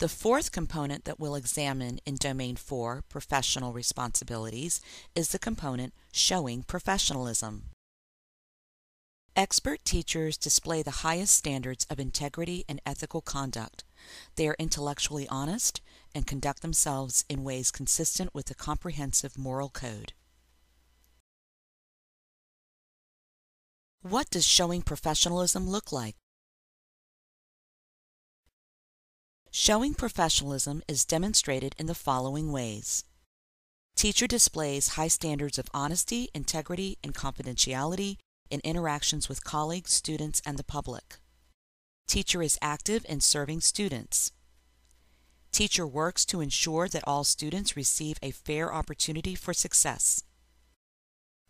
The fourth component that we'll examine in Domain 4, Professional Responsibilities, is the component Showing Professionalism. Expert teachers display the highest standards of integrity and ethical conduct. They are intellectually honest and conduct themselves in ways consistent with a comprehensive moral code. What does showing professionalism look like? Showing professionalism is demonstrated in the following ways. Teacher displays high standards of honesty, integrity, and confidentiality in interactions with colleagues, students, and the public. Teacher is active in serving students. Teacher works to ensure that all students receive a fair opportunity for success.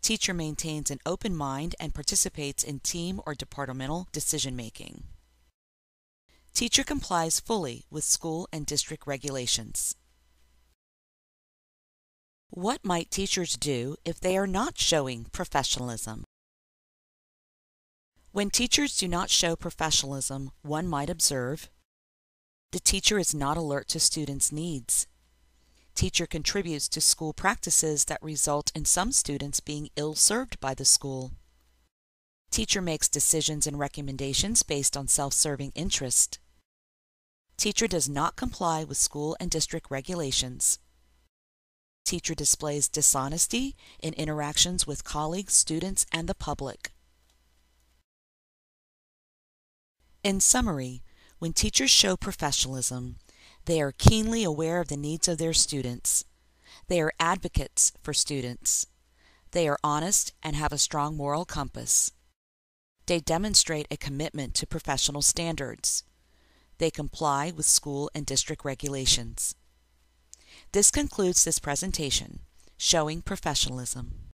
Teacher maintains an open mind and participates in team or departmental decision making. Teacher complies fully with school and district regulations. What might teachers do if they are not showing professionalism? When teachers do not show professionalism, one might observe the teacher is not alert to students' needs. Teacher contributes to school practices that result in some students being ill served by the school. Teacher makes decisions and recommendations based on self-serving interest. Teacher does not comply with school and district regulations. Teacher displays dishonesty in interactions with colleagues, students, and the public. In summary, when teachers show professionalism, they are keenly aware of the needs of their students. They are advocates for students. They are honest and have a strong moral compass. They demonstrate a commitment to professional standards. They comply with school and district regulations. This concludes this presentation, Showing Professionalism.